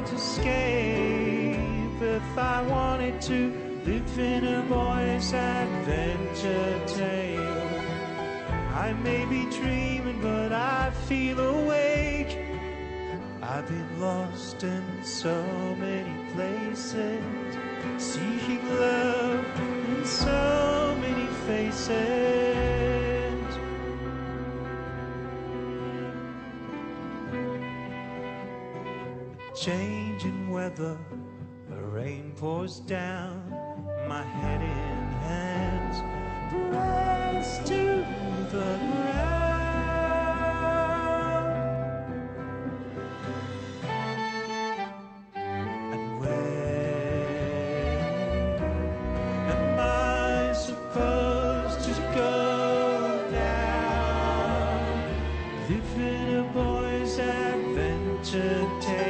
can't escape if I wanted to live in a boy's adventure tale. I may be dreaming, but I feel awake. I've been lost in so many places, seeking love in so many faces. changing weather, the rain pours down, my head in hands, pressed to the ground. And where am I supposed to go now? Living a boy's adventure tale.